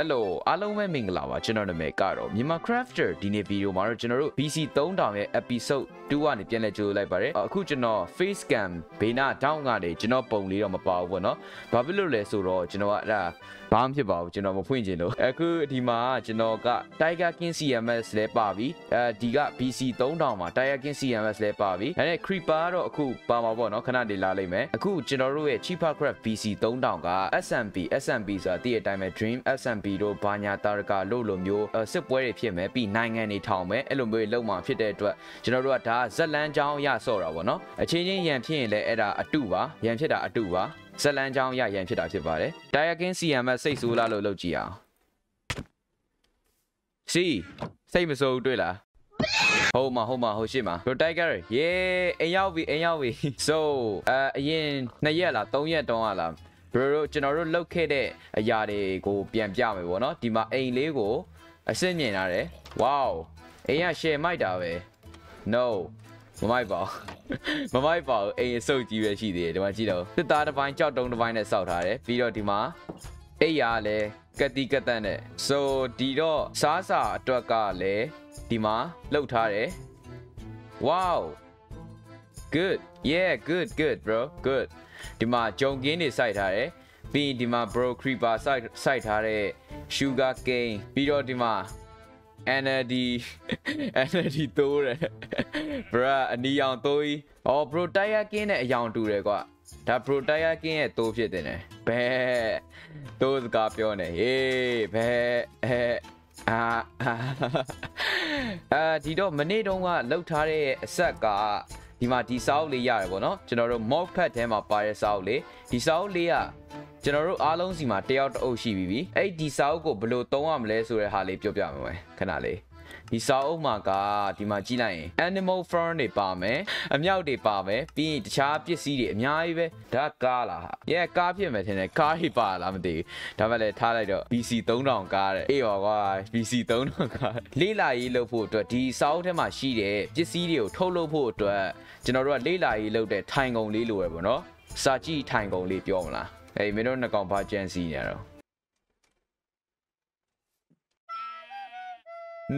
Hello အားလုံးပဲမင်္ဂလာပါကျွန်တော်နာမည်ကတော့မြန်မာ crafter ဒီနေ့ဗီဒီယိုမှာတော့ကျွန်တော်တို့ BC 3000ရဲ့ episode 2ကနေပြန်လဲကြိုးလိုက်ပါတယ်အခုကျွန်တော် face cam ဘေးနာတောင်းကနေကျွန်တော်ပုံလေးတော့မပါဘူးပေါ့နော်ဘာဖြစ်လို့လဲဆိုတော့ကျွန်တော်ကအဲ့ဒါဘာမှဖြစ်ပါဘူးကျွန်တော်မဖွင့်ချင်လို့အခုဒီမှာကျွန်တော်က Tiger King CMS လဲပါပြီအဲဒီက BC 3000မှာ Tiger King CMS လဲပါပြီအဲ့ဒါ creeper ကတော့အခုပါမှာပေါ့နော်ခဏလေးလာလိုက်မယ်အခုကျွန်တော်တို့ရဲ့ cheaper craft BC 3000က SMP SMP ဆိုတာတည့်တဲ့အတိုင်းပဲ Dream SMP တို့ဘာညာတာရကလို့လိုမျိုးစစ်ပွဲတွေဖြစ်မယ်ပြီးနိုင်ငံတွေထောင်မယ်အဲ့လိုမျိုးလုံမှာဖြစ်တဲ့အတွက်ကျွန်တော်တို့ကဒါဇက်လန်းချောင်းရဆော့တာပေါ့နော်အချင်းချင်းရန်ဖြစ်ရင်လည်းအဲ့ဒါအတုပါရန်ဖြစ်တာအတုပါ ဇက်လန်းချောင်းရရန်ဖြစ်တာဖြစ်ပါတယ်တာယာကင်း CMS စိတ်ဆိုးလားလို့လုပ်ကြည့်အောင်စီစိတ်မဆိုးတွေ့လားဟုတ်မှာဟုတ်မှာဟုတ်ရှိမှာ Pro Tiger ယေအိမ်ရောက်ပြီအိမ်ရောက်ပြီ so အအရင်2ရက်လား3ရက်တောင်းရလား bro တို့ကျွန်တော်တို့လောက်ခဲ့တဲ့အရာတွေကိုပြန်ပြမယ်ပေါ့နော်ဒီမှာအိမ်လေးကိုအစစ်မြင်လာတယ် wow အိမ်က share မိုက်တာပဲ no မမိုက်ပါဘူးမမိုက်ပါဘူးအိမ်အစုပ်ကြီးပဲရှိသေးတယ်ဒီမှာကြည့်တော့တစ်သားတစ်ပိုင်းကြောက်တုံးတစ်ပိုင်းနဲ့စောက်ထားတယ်ပြီးတော့ဒီမှာအိမ်ရလည်းကတိကတန့်နဲ့ so ဒီတော့စားစာအတွက်ကလည်းဒီမှာလှုပ်ထားတယ် wow good yeah good good bro good ဒီမှာဂျုံကင်းတွေစိုက်ထားတယ်ပြီးရင်ဒီမှာ bro creeper စိုက်စိုက်ထားတဲ့ sugar cane ပြီးတော့ဒီမှာ NLD NLD တိုးတယ် bro အနီရောင်တိုးကြီးအော် bro tire king နဲ့အယောင်တူတယ်ကွာဒါ bro tire king ရဲ့တိုးဖြစ်တယ်နဲ့ဘဲတိုးစကားပြောနေဟေးဘဲအဲအာအာဒီတော့မနေ့တုန်းကလောက်ထားတဲ့အဆက်ကဒီမှာဒီစာအုပ်လေးရတယ်ပေါ့နော်ကျွန်တော်တို့ mock pad ထဲမှာပါတဲ့စာအုပ်လေးဒီစာအုပ်လေးကကျွန်တော်တို့အားလုံးစီမှာတယောက်တစ်အုပ်ရှိပြီပြီအဲ့ဒီစာအုပ်ကိုဘယ်လိုသုံးရမလဲဆိုတဲ့ဟာလေးပြောပြမှာမယ်ခဏလေးဒီစာအုပ်မှာကဒီမှာကြည့်လိုက်ရင် animal farm တွေပါမယ်အမြောက်တွေပါမယ်ပြီးရင်တခြားပစ္စည်းတွေအများကြီးပဲဒါကားလားဟာ yeah ကားဖြစ်မယ်ထင်တယ်ကားတွေပါလားမသိဘူးဒါမှလည်းထားလိုက်တော့ BC 3000ကားတဲ့အေးပါကွာ BC 3000ကားလေးလာရေးလုပ်ဖို့အတွက်ဒီစာအုပ်ထဲမှာရှိတဲ့ပစ္စည်းတွေကိုထုတ်လုပ်ဖို့အတွက်ကျွန်တော်တို့ကလေးလာရေးလုပ်တဲ့ထိုင်ကုန်လေးလိုရပေါ့နော်စာကြည့်ထိုင်ကုန်လေးပြောမလား အေးမင်းတို့နှစ်ကောင်ဘာကြံစီနေရတော့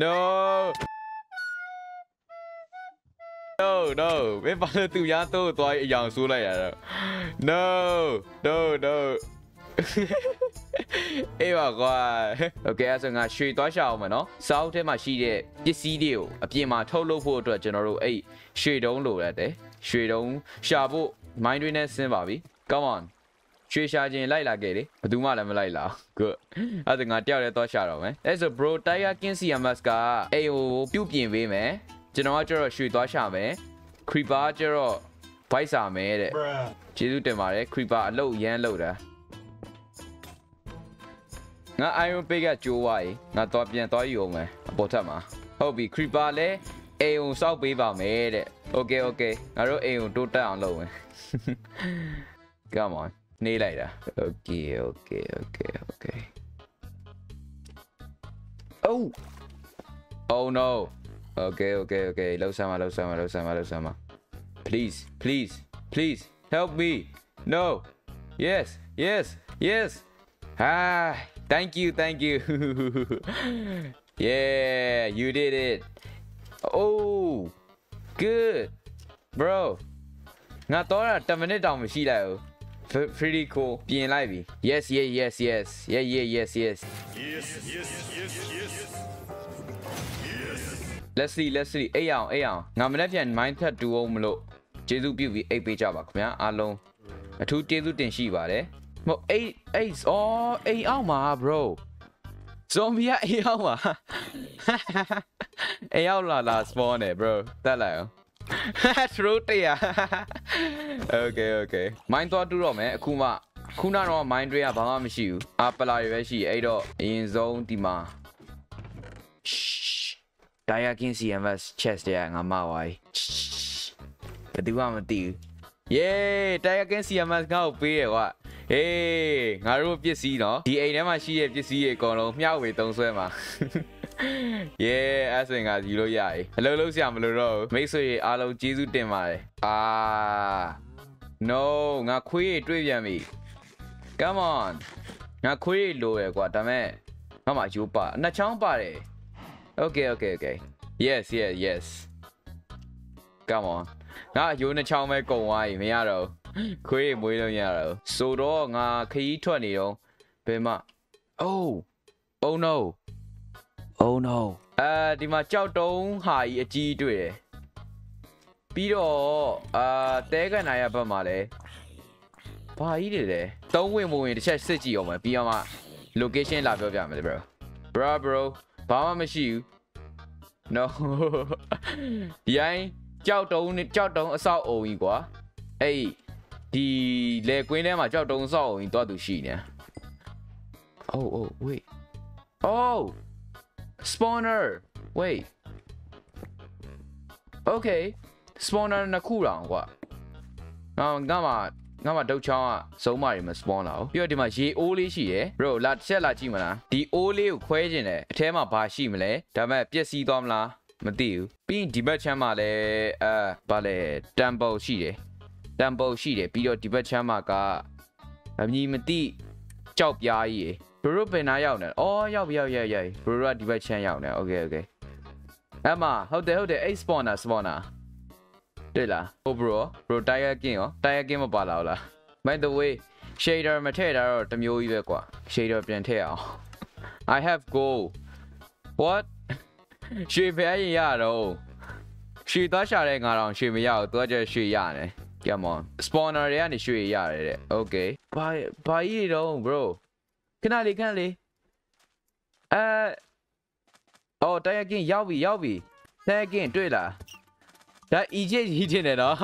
No No no မင်းဘာလို့သူများတော့သွားအယောင်ဆိုးလိုက်ရတော့ No no no အေးပါကွာ Okay အဲ့ဆိုငါရွှေသွားရှာအောင်မယ်နော်စောက်ထဲမှာရှိတဲ့ပစ္စည်းတွေကိုအပြင်မှာထုတ်လုပ်ဖို့အတွက်ကျွန်တော်တို့အဲ့ရွှေတုံးလိုရတယ်ရွှေတုံးရှာဖို့ mind တွေနဲ့ဆင်းပါပြီ Come on ရွှေရှာခြင်းလိုက်လာခဲ့လေဘယ်သူမှလည်းမလိုက်လာ good အဲ့ဒါငါတယောက်လည်းတော့ရှာတော့မယ်အဲ့ဆို bro tire king cms ကအေဟိုပြုတ်ပြင်ပေးမယ်ကျွန်တော်ကကျတော့ရွှေသွားရှာမယ် creeper ကျတော့ bite စာမယ်တဲ့ကျေးဇူးတင်ပါတယ် creeper အလုတ်ရမ်းလုတ်တာငါ iron pick ကကြိုးသွားပြီငါတော့ပြန်သွားယူအောင်မယ်အပေါ်ထပ်မှာဟုတ်ပြီ creeper လည်းအိမ်ုံစောက်ပေးပါမယ်တဲ့ okay okay ငါတို့အိမ်ုံတိုးတက်အောင်လုပ်မယ် come on နေလိုက်တာ okay okay okay okay oh oh no okay okay okay လောက်ဆမ်းမလောက်ဆမ်းမလောက်ဆမ်းမလောက်ဆမ်းမ please please please help me no yes yes yes ah thank you thank you yeah you did it oh good bro ငါတော့တာ10မိနစ်တောင်မရှိလိုက်ဘူး pretty cool ပြင်လိုက်ပြီ yes yes yes yes yeah yeah yes yes Yes, yes, yes, yes. let's see let's see အိတ်အောင်အိတ်အောင်ငါမနေ့ပြန် mind thread တူအောင်မလို့ကျေးဇူးပြုပြီးအိတ်ပေးကြပါခင်ဗျာအားလုံးအထူးကျေးဇူးတင်ရှိပါတယ်မဟုတ်အိတ်အိတ်အော်အိတ်အောင်ပါ bro zombie ကအိတ်အောင်ပါအိတ်အောင်လာလာ spawn နေ bro တက်လိုက်အောင် true တရား okay okay mind တော့တူတော့မယ်အခုမှခုနတော့ mind တွေကဘာမှမရှိဘူးအာပလာတွေပဲရှိအဲ့တော့အရင်ဆုံးဒီမှာ Diakin CMS chest တဲ့ငါမဝိုင်းဘယ်သူမှမသိဘူး Yay Diakin CMS ငါ့ကိုပေးရကွာဟေးငါတို့ပစ္စည်းနော်ဒီအိမ်ထဲမှာရှိတဲ့ပစ္စည်းတွေအကုန်လုံးမျှဝေသုံးစွဲမှာ Yeah အဲ့ဆိုရင်ငါယူလို့ရပြီအလုပ်လုပ်စရာမလိုတော့ဘူးမိတ်ဆွေအားလုံးကျေးဇူးတင်ပါတယ်အာ No ငါခွေးတွေတွေ့ပြန်ပြီ Come on ငါခွေးတွေလိုရယ်ကွာဒါမဲ့ငါမှအယိုးပါနှစ်ချောင်းပါတယ် okay okay okay yes yes yes come on ငါအယိုးနှစ်ချောင်းပဲကုန်သွားပြီမရတော့ဘူးခွေးမွေးလို့မရတော့ဘူးဆိုတော့ငါခရီးထွက်နေတော့ဘယ်မှာ oh oh no oh no အဲဒီမှာကြောက်တုံးဟာကြီးအကြီးတွေ့တယ်ပြီးတော့အာတဲကန်နိုင်ရဘက်မှာလဲဘာကြီးတွေလဲသုံးဝင်မဝင်တစ်ချက်စစ်ကြည့်အောင်မယ်ပြီးတော့မှ location လာပြောပြမယ် bro bro bro ဘာမှမရှိဘူး no ဒီအိုင်းကြောက်တုံးနဲ့ကြောက်တုံးအဆောက်အုံကြီးကွာအဲ့ဒီလေကွင်းထဲမှာကြောက်တုံးအဆောက်အုံကြီးတွားသူရှိနေ oh oh wait oh spawner wait okay spawner နှစ်ခုတောင်ကွာငါငါမှာငါမှာဒုတ်ချောင်းကစုံးမတွေမ spawn လာဘူးပြီးတော့ဒီမှာရေအိုးလေးရှိရယ် bro လာတစ်ချက်လာကြည့်မလားဒီအိုးလေးကိုခွဲခြင်းတယ်အထဲမှာဘာရှိမလဲဒါပေမဲ့ပျက်စီးသွားမလားမသိဘူးပြီးရင်ဒီဘက်ချမ်းမှာလည်းအဲဘာလဲ temple ရှိတယ် temple ရှိတယ်ပြီးတော့ဒီဘက်ချမ်းမှာကအမည်မသိကြောက်ပြားကြီးရယ် bro ပင်နာရောက်နေ။အော်ရောက်ပြီရောက်ရောက်ရောက်ပြီ bro ကဒီဘက်ချမ်းရောက်နေ။ Okay okay ။အမဟုတ်တယ်ဟုတ်တယ်အဲ့ spawner spawner တွေ့လား။ဟို bro bro tire king ရော tire king မပါလာဘူးလား။ By the way shader မထည့်တာတော့တစ်မျိုးကြီးပဲကွာ။ shader ပြန်ထည့်အောင်။ I have gold. What? ရွှေဖျားရင်ရတော့ရွှေသွားရှာတဲ့ငါတော့ရွှေမရဘူး။သွားကြရွှေရတယ်။ Come on. spawner တွေကနေရွှေရတယ်တဲ့။ Okay. ဘာဘာကြီးတွေတော့ bro ခဏလေးခဏလေးအဲအော်တိုင်ကင်ရောက်ပြီရောက်ပြီတိုင်ကင်တွေ့လားဒါ EJ ကြီးတင်တယ်နော်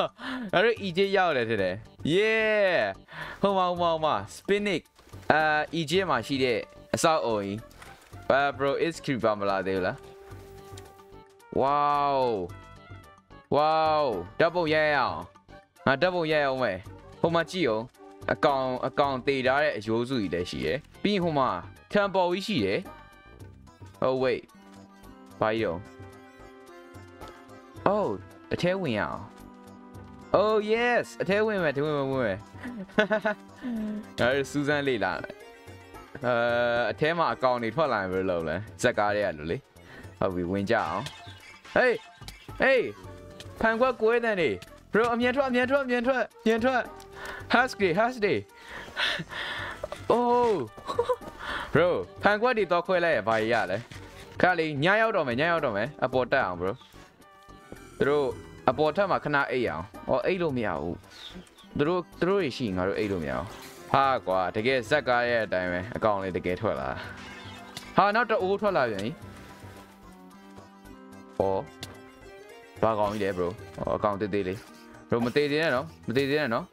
အဲ့တော့ EJ ရောက်တယ်ထင်တယ် yeah ဟိုမှာဟိုမှာဟိုမှာ spinning အာ EJ မှာရှိတဲ့အဆောက်အုံကြီးဘာ bro is creeper မလာသေးဘူးလား wow wow ဓာတ်ပုံရိုက်ရအောင်ငါဓာတ်ပုံရိုက်အောင်မယ်ဟိုမှာကြည့်အောင် အကောင်အကောင်တေထားတဲ့အယိုးစုကြီးလည်းရှိရယ်ပြီးရင်ဟိုမှာ temple ကြီးရှိရယ် oh wait ဘာကြီးတော့ oh အထဲဝင်ရအောင် oh yes အထဲဝင်မယ်အထဲဝင်မယ်ဝင်မယ်ဒါရစူးစမ်းလေးလာတယ်အဲအထဲမှာအကောင်တွေထွက်လာရင်ဘယ်လိုလုပ်လဲဇက်ကားတွေကလို့လေဟုတ်ပြီဝင်ကြအောင် hey hey ဖန်ခွက်ကွဲတဲ့နေ bro အမြန်ထွက်အမြန်ထွက်အမြန်ထွက်အမြန်ထွက် husky husky oh bro ဖန်ခွက်တွေတော့ခွဲလိုက်ရဘာကြီးရလဲခါလေးညရောက်တော့မယ်ညရောက်တော့မယ်အပေါ်တက်အောင် bro သူတို့အပေါ်ထက်မှာခဏအိတ်အောင်။အော်အိတ်လို့မရဘူး။သူတို့သူတို့ရရှိရင်ငါတို့အိတ်လို့မရအောင်။ဟာကွာတကယ်ဇက်ကားရဲ့အတိုင်းပဲအကောင်လေးတကယ်ထွက်လာ။ဟာနောက်တအိုးထွက်လာပြန်ပြီ။ဟောဘာကောင်ကြီးလဲ bro ။ဟောအကောင်တေးသေးလေး။ bro မသေးသေးနဲ့နော်မသေးသေးနဲ့နော်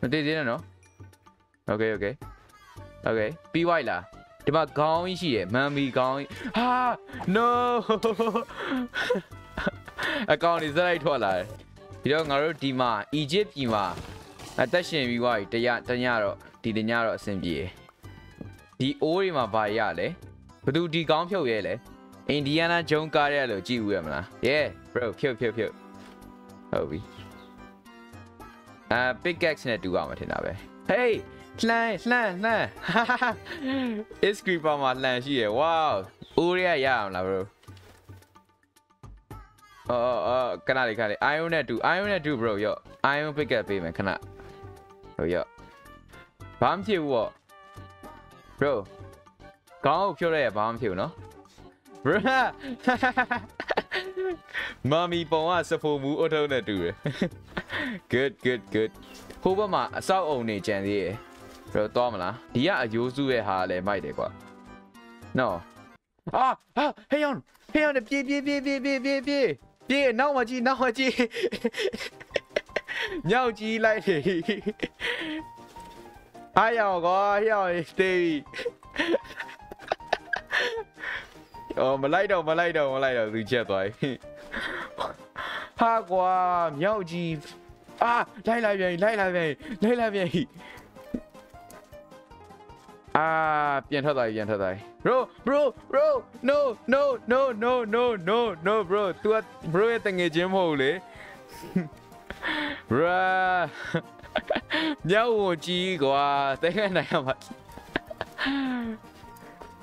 မသေးသေးနဲ့နော်။ Okay okay okay ပြီးဝိုက်လားဒီမှာခေါင်းကြီးရှိတယ်မမ်မီခေါင်းကြီးဟာ no အကောင့်တွေစရိုက်ထွက်လာတယ်ပြီးတော့ငါတို့ဒီမှာ Egypt ပြည်မှာအသက်ရှင်ပြီးွားပြီတရတညတော့ဒီတညတော့အဆင်ပြေတယ်ဒီအိုးတွေမှာဘာရလဲဘသူဒီကောင်းဖြုတ်ရဲလဲအင်ဒီယားနာဂျုံကားရဲလို့ကြည့်ဦးရမလား yeah bro ဖြုတ်ဖြုတ်ဖြုတ်ဟုတ်ပြီ အာ pickaxe နဲ့တူအောင်မထင်တာပဲ hey လှမ်းလှမ်းလှမ်း is creeper မှာလှမ်းရှိရယ် wow အိုးရရအောင်လား bro အော်အော်ခဏလေးခဏလေး iron နဲ့တူ iron နဲ့တူ bro ရော့ iron pick up ပေးမယ်ခဏဟိုရော့ဘာမှဖြစ်ဘူးပေါ့ bro ကောင်းကိုဖြုတ်လိုက်ရဘာမှဖြစ်ဘူးနော် bro မမီပုံကစဖိုမူအထုံးနဲ့တူတယ် good good good ဟိုဘက်မှာအဆောက်အုံနေကြံသေးရယ် bro တော့မလားဒီကအယိုးစုရဲ့ဟာလည်းမိုက်တယ်ကွာ no အာဟာဟေးယွန်ဟေးယွန်ပြေးပြေးပြေးပြေးပြေးပြေးပြေးပြေးနောက်မှကြည့်နောက်မှကြည့်ညောက်ကြည့်လိုက်လေအားရောကွာဟေးယွန်တေးအော်မလိုက်တော့မလိုက်တော့မလိုက်တော့သူချက်သွားပြီဟာကွာမြောက်ကြီး Ah, đây là gì? Đây là gì? Đây là gì? À, bien thật rồi, bien thật rồi. Bro, bro, bro, no, no, no, no, no, no, no, bro. tua, bro, ya tengo gym hole. Bro. Nhau chi quá, té cái này mà.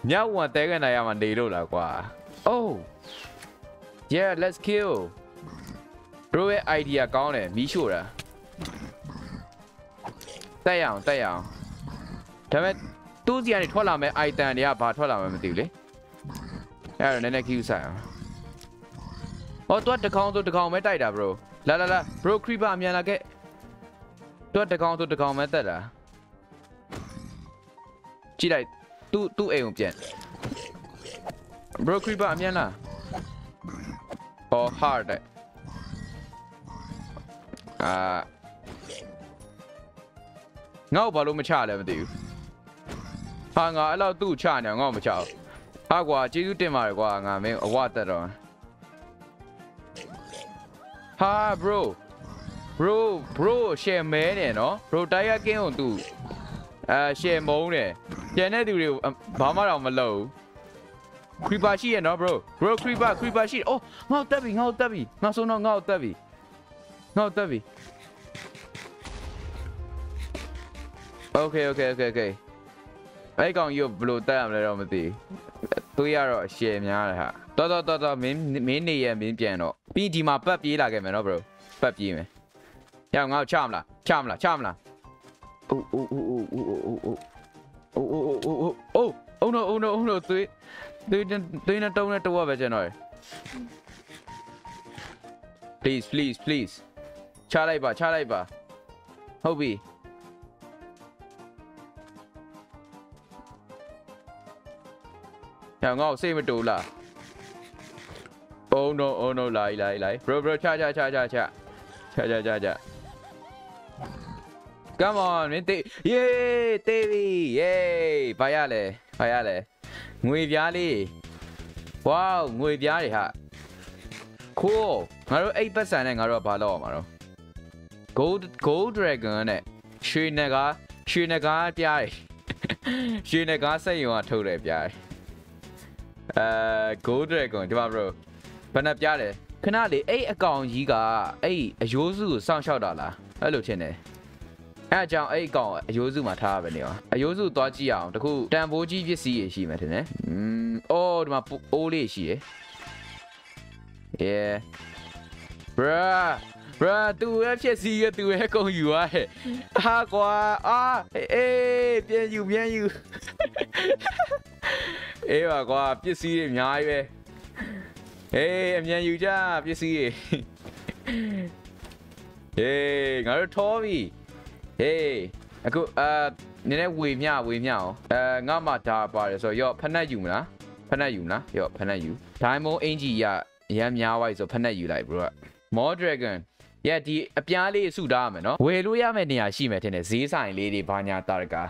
Nhau mà té cái này mà đi đâu là quá. Oh. Yeah, let's kill. Bro ရဲ့ idea ကောင်းတယ်မီးရှို့တာတက်ရအောင်တက်ရအောင်ဒါပေမဲ့သူ့စီကနေထွက်လာမဲ့ item တွေကဘာထွက်လာမှမသိဘူးလေအဲ့တော့နည်းနည်း queue ဆိုင်အောင်ဟောတော့တကောင်ဆိုတကောင်ပဲတိုက်တာ bro လာလာလာ bro creeper အမြန်လာခဲ့တော့တကောင်ဆိုတကောင်ပဲတက်တာကြည့်လိုက်သူ့သူ့အိမ်ကိုပြန် bro creeper အမြန်လာဟော hard တဲ့ အာငါ့ကိုဘာလို့မချလဲမသိဘူးဟာငါအဲ့လောက်သူ့ချနေငါ့ကိုမချဘူးဟာကွာကျေးဇူးတင်ပါတယ်ကွာငါမင်းအဝတက်တော့ဟာ bro bro bro share မဲနေနော် bro တိုက်ရကင်းကိုသူအဲ share မုန်းတယ်ကျန်တဲ့သူတွေကိုဘာမှတော့မလုပ်ဘူး creeper ရှိရနော် bro bro creeper creeper ရှိအိုးငေါ့တက်ပြီငေါ့တက်ပြီနောက်ဆုံးတော့ငေါ့တက်ပြီ ငေါ့တက်ပြီ okay okay okay okay အဲ့ကောင်ကြီးကိုဘယ်လိုတက်ရမလဲတော့မသိဘူးတွေးရတော့အရှယ်များတယ်ဟာတော်တော်တော်တော်မင်းမင်းနေရမင်းပြန်တော့ပြီးဒီမှာပတ်ပြေးလာခဲ့မယ်နော် bro ပတ်ပြေးမယ်ရအောင်ငါ့ကိုချမလားချမလားချမလားအိုးအိုးအိုးအိုးအိုးအိုးအိုးအိုးအိုးအိုးအိုးအိုးအိုး oh no oh no oh no တွေးတွေးတွေးနေတုံးနေတော့ပဲကျွန်တော် please please please ချလိုက်ပါချလိုက်ပါဟုတ်ပြီညငါ့ကိုစိတ်မတူလား oh no oh no လာလာလာ bro bro ချချချချချချချချချ Come on မင်းတေး yay တေးပြီ yay ဘာရလဲဘာရလဲငွေပြားလေး wow ငွေပြားတွေဟာ cool ငါတို့အိတ်ပတ်စံနဲ့ငါတို့ကဘာလုပ်အောင်မှာတော့ gold gold dragon နဲ့ရွှေနဂါရွှေနဂါပြားတွေရွှေနဂါစက်ရုံကထုတ်တယ်ပြားတွေအဲ gold dragon ဒီမှာ bro ဘယ်နှပြားလဲခဏလေးအဲ့အကောင်ကြီးကအဲ့အယိုးစုကိုစောင့်ရှောက်တာလားအဲ့လိုထင်တယ်အဲအကြောင်းအဲ့အကောင်အယိုးစုမှာထားရပဲနေရောအယိုးစုသွားကြည့်အောင်တခုတန်ဖိုးကြီးပစ္စည်းရရှိမယ်ထင်တယ်อืมအော်ဒီမှာအိုးလေးရှိရယ် yeah bruh bruh သူရဲ့ဖြစ်စီရသူရဲ့ကုန်ယူရတယ်ဟာကွာအာအေးပြန်ယူပြန်ယူအေးပါကွာပစ္စည်းတွေအများကြီးပဲအေးအမြန်ယူကြပစ္စည်းတွေဟေးငါတို့ထောပြီဟေးအခုအာနည်းနည်းဝေမျှဝေမျှအောင်အဲငါမှဒါပါတယ်ဆိုတော့ရော့ဖက်နှက်ယူမလားဖက်နှက်ယူမလားရော့ဖက်နှက်ယူဒိုင်မွန်အင်ဂျီရရမ်းများသွားပြီဆိုဖက်နှက်ယူလိုက် bro မော်ဒရဂန် ရဲ့ဒီအပြားလေးစုထားရမယ်နော်ဝယ်လို့ရမယ့်နေရာရှိမယ်ထင်တယ်ဈေးဆိုင်လေးတွေဘာညာတာရကာ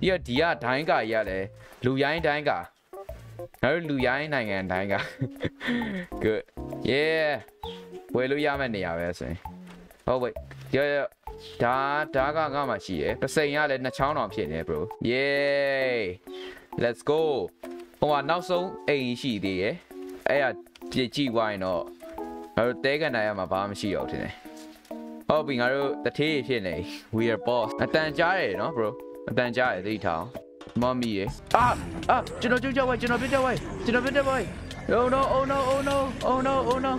ပြီးတော့ဒီကဒိုင်းကာကြီးရတယ်လူရိုင်းဒိုင်းကာငါတို့လူရိုင်းနိုင်ငံဒိုင်းကာ good yeah ဝယ်လို့ရမယ့်နေရာပဲဆိုရင်ဟုတ်ပြီရောရောဒါဒါကငါမှရှိရယ်ပစိန်ကလည်းနှစ်ချောင်းတောင်ဖြစ်နေ bro yay let's go ဟိုကနောက်ဆုံးအိမ်ရှိသေးရယ်အဲ့ဒါပြည့်ကြည့်သွားရင်တော့ ငါတို့တဲကန်တိုင်းမှာဘာမှမရှိတော့ဘူးထင်တယ်ဟုတ်ပြီငါတို့တထေးဖြစ်နေ we are boss အတန်ကြားရယ်နော် bro အတန်ကြားရယ်သိထားအောင်မမီရယ်အာအာကျွန်တော်ကြွကြွဝိုင်းကျွန်တော်ပြကြဝိုင်းကျွန်တော်ပြကြဝိုင်း oh no oh no oh no oh no oh no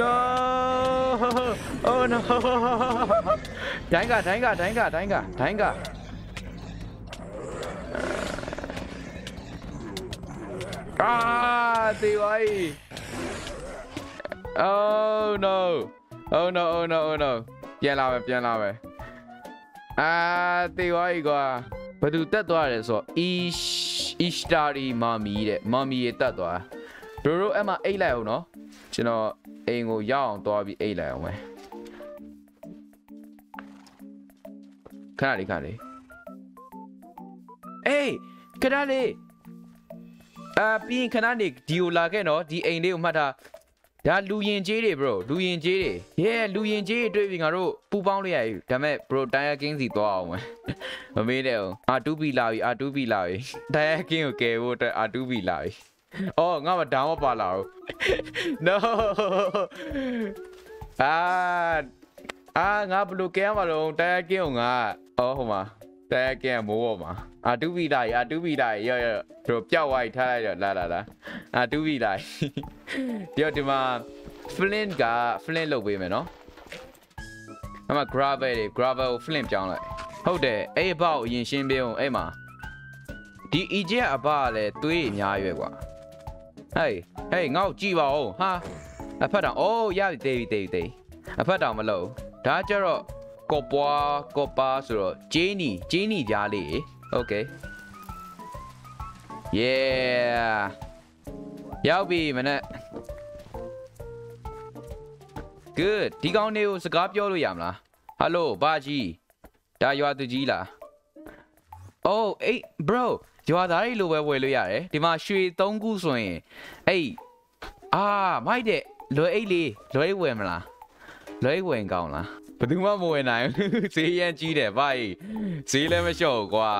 No! Oh no! ဒိုင်းကဒိုင်းကဒိုင်းကဒိုင်းကဒိုင်းကအာတေးဝိုင်း Oh no! Oh no! Oh no! Oh no! ပြန်လာမယ်ပြန်လာမယ်အာတေးဝိုင်းကွာဘယ်သူတက်သွားတယ်ဆိုတော့ Ish Ishtari Mami တဲ့ Mami ရေတက်သွားတို့တို့အဲ့မှာအိတ်လိုက်အောင်နော်ကျွန်တော်အိမ်ကိုရောက်အောင်သွားပြီးအိတ်လိုက်အောင်မယ်ခဏလေးခဏလေးအေးခဏလေးအာပြီးရင်ခဏလေးဒီကိုလာခဲ့နော်ဒီအိမ်လေးကိုမှတ်ထား ဒါလူရင်ကြီးတွေ bro လူရင်ကြီးတွေ yeah လူရင်ကြီးတွေတွေ့ပြီငါတို့ပူပေါင်းလိုက်ရပြီဒါမဲ့ bro တိုင်းရကင်းစီသွားအောင်မယ်မမေးနဲ့အောင် R2B လာပြီ R2B လာပြီတိုင်းရကင်းကိုကယ်ဖို့အတွက် R2B လာပြီအော်ငါမဒါမပါလာဘူး no အာအာငါဘယ်လိုကဲရမှာတော့တိုင်းရကင်းကိုငါအော်ဟိုမှာတိုင်းရကင်းကမိုးပေါ်မှာ အာတူဘီလာအာတူဘီလာရောရောတို့ပျောက်သွားထားလိုက်တော့လာလာလာအာတူဘီလာဒီတော့ဒီမှာ flint က flint လုပ်ပေးမယ်နော်အမ gravel တွေ gravel ကို flint ပြောင်းလိုက်ဟုတ်တယ်အဲ့အပေါ့အရင်ရှင်းပေးအောင်အဲ့မှာဒီ Egypt အပေါ့ကလည်းသွေးအများရွယ်ကွာဟေးဟေးငေါ့ကြည့်ပါဦးဟာအဖက်တောင်အိုးရပြီတေးပြီတေးပြီတေးအဖက်တောင်မလို့ဒါကြတော့ကောပွားကောပါဆိုတော့ဂျင်းနီဂျင်းနီကြားလေး Okay Yeah ရောက်ပြီမနေ့ Good ဒီကောင်းလေးကိုစကားပြောလို့ရမလား Hello ဘာကြီးဒါရွာသူကြီးလား Oh အေး bro ရွာသားတွေလိုပဲဝယ်လို့ရတယ်ဒီမှာရွှေ၃ခုဆိုရင်အေးအာမိုက်တဲ့လွယ်အိတ်လေးလွယ်အိတ်ဝယ်မလားလွယ်အိတ်ဝယ်ကောင်းလား ဘယ်သူမှမဝယ်နိုင်ဘူးဈေးရန်ကြီးတယ်ဗျာဈေးလည်းမလျှော့ဘူးကွာ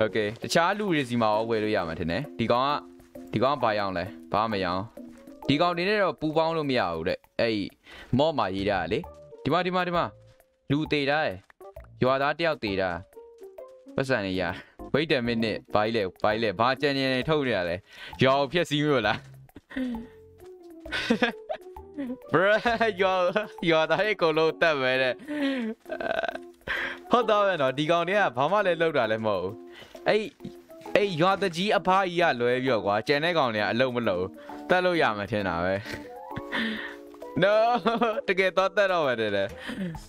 okay တခြားလူတွေစီမှာရောဝယ်လို့ရမှာထင်တယ်ဒီကောင်ကဒီကောင်ကဘာရောင်းလဲဘာမရောင်းဒီကောင်နေနဲ့တော့ပူပေါင်းလို့မရဘူးတဲ့အဲ့ဒီမော့မှာရေးတာလေဒီမှာဒီမှာဒီမှာလူသေးတာရယ်ရွာသားတယောက်သေးတာပတ်စံနေရ wait a minute ဘာကြီးလဲဘာကြီးလဲဘာကြံကြံနေထုတ်နေရလဲရွာကိုဖျက်ဆီးမျိုးလား bro ရွာရွာသားရဲ့ကိုလုံးတက်ပဲတဲ့ဟုတ်တော့ပဲနော်ဒီကောင်တွေကဘာမှလည်းလောက်တာလည်းမဟုတ်ဘူးအဲ့အဲ့ရွာတကြီးအဖားကြီးကလွဲပြီးတော့ကွာကျန်တဲ့ကောင်တွေကအလုံးမလုံးတက်လို့ရမှာထင်တာပဲ no တကယ်တော့တက်တော့ပဲတဲ့ဘ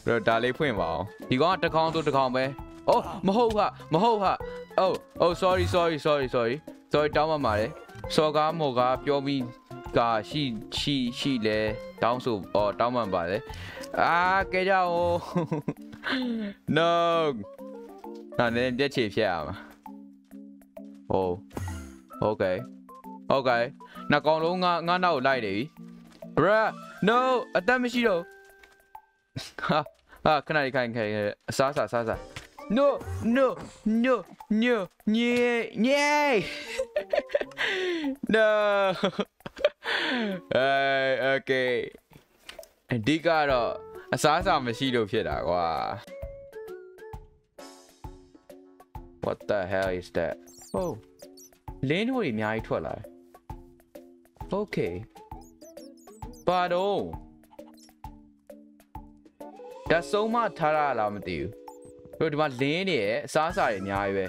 ရိုဒါလေးဖွင့်ပါအောင်ဒီကောင်ကတစ်ကောင်တော့တစ်ကောင်ပဲအော်မဟုတ်ဟာမဟုတ်ဟာ oh oh sorry sorry sorry sorry sorry တောင်းပါပါတယ်စော်ကားမော်ကားပြောပြီး ကရှိရှိရှိလဲတောင်းဆိုအော်တောင်းပန်ပါတယ်အာကဲကြအောင် no နာနေပြက်ချေဖြစ်ရမှာ oh okay okay နှစ်ကောင်လုံးငါငါနောက်ကိုလိုက်နေပြီ bruh no အသက်မရှိတော့ဟာဟာခဏလေးခိုင်ခိုင်အစားစားစားစား no no no no ညေညေ no အဲ okay အဓိကတော့အစားအစာမရှိလို့ဖြစ်တာကွာ what the hell is that oh လင်းတို့တွေအများကြီးထွက်လာတယ် okay ပါတော့ဒါဆုံးမထားရလားမသိဘူးတို့ဒီမှာလင်းနေရဲ့အစားအစာတွေအများကြီးပဲ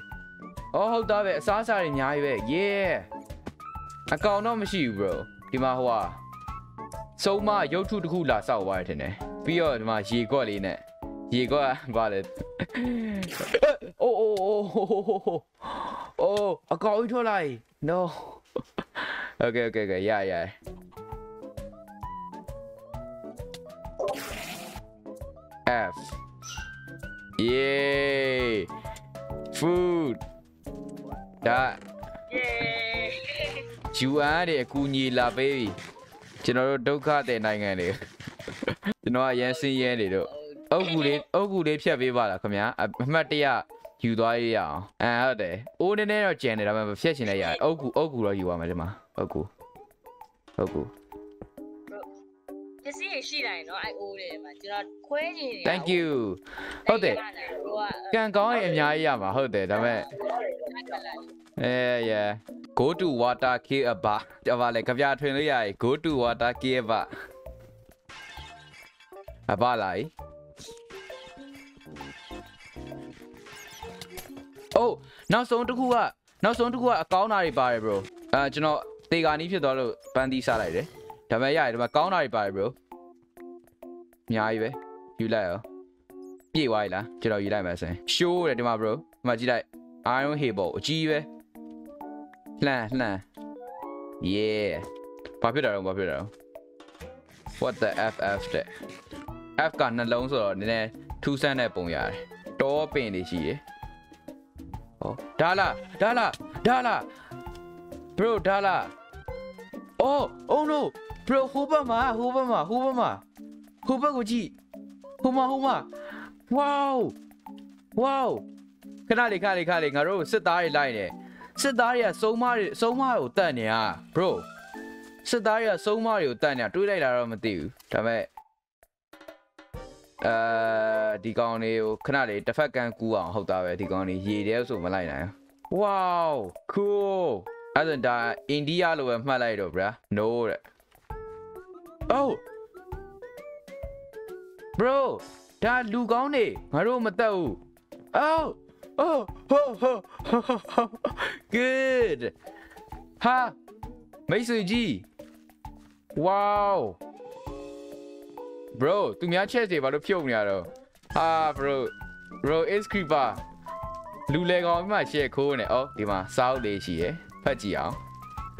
အော်ဟုတ်သားပဲအစားအစာတွေအများကြီးပဲ yeah အကောင်တော့မရှိဘူး bro ဒီမှာဟိုဟာဆုံးမရုပ်ထုတစ်ခုလာစောက်သွားတယ်ထင်တယ်ပြီးတော့ဒီမှာရေကွက်လေးနဲ့ရေကွက်ဗာလေအိုးအိုးအိုးအိုးအကောင်ကြီးထွက်လာ no okay okay okay yeah yeah F Yay Food ဒါဂျူအန်တဲ့အကူညီလာပေးပြီကျွန်တော်တို့ဒုက္ခတဲ့နိုင်ငံတွေကျွန်တော်ကရန်စင်းရဲနေတို့အုတ်ကူလေးအုတ်ကူလေးဖြတ်ပေးပါလားခင်ဗျာအအမှတ်တရယူသွားရအောင်အဲဟုတ်တယ်အိုးနည်းနည်းတော့ကျန်နေဒါပေမဲ့ဖြတ်ချင်လိုက်ရတယ်အုတ်ကူအုတ်ကူတော့ယူပါမယ်ဒီမှာအုတ်ကူအုတ်ကူ ပစ္စည်းရရှိတိုင်းเนาะအဲ့အိုးတယ်မှာကျွန်တော်ခွဲချင်နေ thank you ဟုတ်တယ် ဟိုက ကံကောင်းရင်အများကြီးရမှာဟုတ်တယ်ဒါပေမဲ့ အဲ yeah go to water cave အဘာဒါပါလေကြပြထွင်လို့ရရင် go to water cave အဘာအဘာလိုက်အိုးနောက်ဆုံးတစ်ခုကနောက်ဆုံးတစ်ခုကအကောင်းတာတွေပါတယ် bro အဲကျွန်တော်တေဂာနီးဖြစ်သွားလို့ပန်းသီးစားလိုက်တယ်ဒါပေမဲ့ရတယ်ဒီမှာကောင်းတာတွေပါတယ် bro အများကြီးပဲယူလိုက်ရောပြေသွားပြီလားကျွန်တော်ယူလိုက်မယ်ဆိုရင် show တယ်ဒီမှာ bro ဒီမှာကြည့်လိုက် iron hable အကြီးပဲလှမ်းလှမ်း yeah ဘာဖြစ်တာတော့ဘာဖြစ်တာတော့ what the ff တဲ့ f ကနှလုံးဆိုတော့နည်းနည်းထူးဆန်းတဲ့ပုံရတယ်တောပင်တွေရှိရယ်ဟောဒါလားဒါလားဒါလား bro ဒါလား oh oh no bro ဟိုဘက်မှာဟိုဘက်မှာဟိုဘက်မှာဟိုဘက်ကိုကြည့်ဟိုမှာဟိုမှာ wow wow ခဏလေးခဏလေးခဏလေးငါတို့စစ်သားတွေလိုက်နေစစ်သားတွေကစုံမတွေစုံမကိုတတ်နေอ่ะ bro စစ်သားတွေကစုံမတွေကိုတတ်နေတာတွေးလိုက်တာတော့မသိဘူးဒါပေမဲ့အဲဒီကောင်လေးကိုခဏလေးတစ်ဖက်ကန်းကူးအောင်ဟုတ်သားပဲဒီကောင်လေးရေတဲဆိုမလိုက်နိုင်ဘူး wow cool အဲ့ဒါဒါအိန္ဒိယလိုပဲမှတ်လိုက်တော့ဗျာ no တဲ့ oh bro ဒါလူကောင်းနေငါတို့မတက်ဘူး oh oh ho ho good ဟာမိတ်ဆွေကြီး wow bro သူများချက်စီဘာလို့ဖြုတ်နေရတော့ဟာ bro bro is creeper လူလေကောင်ပြီးမှရှက်ခိုးနေအော်ဒီမှာစောက်လေးရှိရယ်ဖတ်ကြည့်အောင်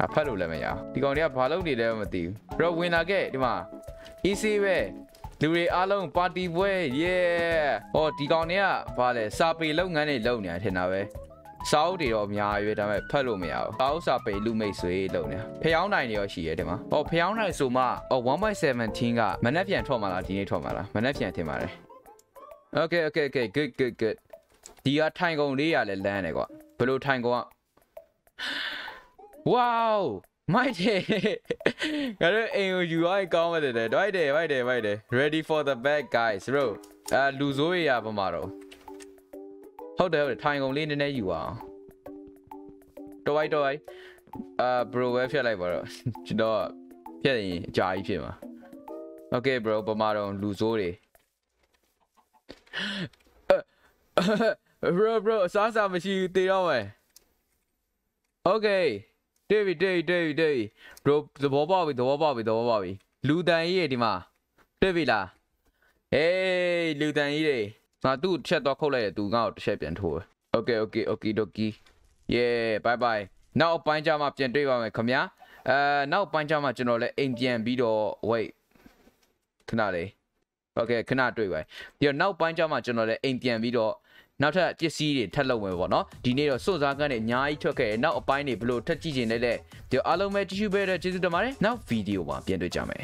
အဖတ်လို့လည်းမရအောင်ဒီကောင်တွေကဘာလုပ်နေလဲမသိဘူး bro ဝင်လာခဲ့ဒီမှာ easy ပဲ လူတွေအားလုံးပါတီပွဲ yeah ဟောဒီကောင်တွေကဘာလဲစာပေလုပ်ငန်းတွေလုပ်နေတာထင်တာပဲစာအုပ်တွေတော့အများကြီးပဲဒါပေမဲ့ဖတ်လို့မရဘူးစာအုပ်စာပေလူမိတ်ဆွေလုပ်နေတာဖျောင်းနိုင်တွေရောရှိရဲဒီမှာဟောဖျောင်းနိုင်ဆိုမှဟော1.17ကမနက်ပြန်ထွက်มาလားဒီနေ့ထွက်มาလားမနက်ပြန်ထင်ပါတယ် Okay okay okay good good good ဒီကထိုင်ကုန်လေးရလဲလမ်းတယ်ကွာဘယ်လိုထိုင်ကုန်က Wow မိုက်တယ်ငါတို့အိမ်ကိုယူရကောင်းပါတယ်တဲ့တိုက်တယ်မိုက်တယ်မိုက်တယ် ready for the bad guys bro အာလူဆိုးရရပါမှာတော့ဟုတ်တယ်ဟုတ်တယ်ထိုင်ကုန်လေးနည်းနည်းယူအောင်တော့ဝိုက်တော့ဝိုက်အာ bro ပဲဖြတ်လိုက်ပါတော့ကျွန်တော်ဖြတ်ရင်အကြာကြီးဖြစ်မှာ Okay bro ပမာတော့လူဆိုးတွေ bro bro အစားအစာမရှိဘူးတေတော့မယ် Okay တေးပြီတေးပြီတေးပြီတေးပြီ bro သဘောပေါက်ပြီသဘောပေါက်ပြီသဘောပေါက်ပြီလူတန်ကြီးရေဒီမှာတွေ့ပြီလား Hey လူတန်ကြီးတွေငါသူ့ချက်တော့ခုတ်လိုက်တယ်သူငါ့ကိုတစ်ချက်ပြန်ထိုးတယ် Okay okay okay dokie yeah bye bye နောက်အပိုင်းကြမှာပြန်တွေ့ပါမယ်ခင်ဗျာအဲနောက်ပိုင်းကြမှာကျွန်တော်လည်းအိမ်ပြန်ပြီးတော့ wait ခဏလေး Okay ခဏတွေ့ပါပြီးတော့နောက်ပိုင်းကျမှကျွန်တော်လည်းအိမ်ပြန်ပြီးတော့ နောက်ထပ်ပစ္စည်းတွေထပ်လုပ်မယ်ပေါ့နော်ဒီနေ့တော့စွန့်စားကန်းတွေအများကြီးထွက်ခဲ့တယ်နောက်အပိုင်းတွေဘလို့ထပ်ကြည့်ချင်တဲ့တဲ့ဒီအားလုံးပဲကြည့်ရှုပေးတဲ့ကျေးဇူးတင်ပါတယ်နောက်ဗီဒီယိုမှာပြန်တွေ့ကြမယ်